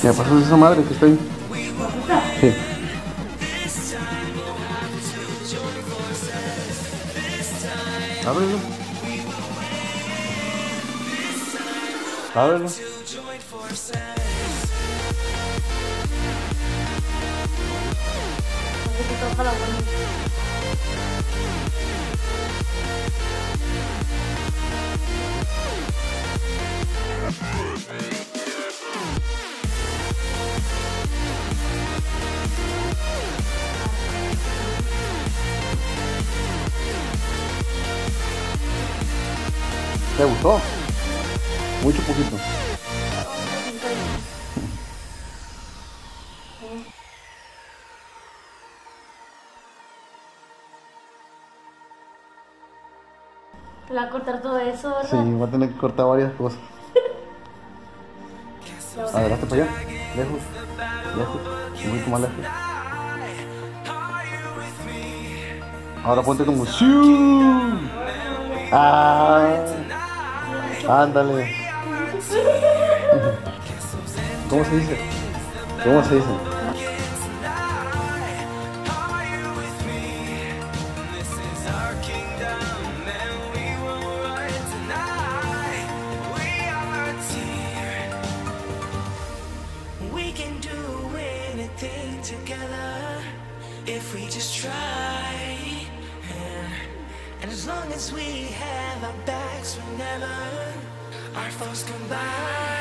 ¿Qué pasó esa madre que está ahí? Sí. Ábrelo. Ábrelo. ¿Te gustó? Mucho poquito. Le va a cortar todo eso, Sí, voy a tener que cortar varias cosas. Adelante para allá. Lejos. Lejos. Un poquito más lejos. Ahora ponte como ¡Siu! ¡Ah! Ándale. ¿Cómo se dice? ¿Cómo se dice? Together if we just try. As long as we have our backs, we'll never our foes combine.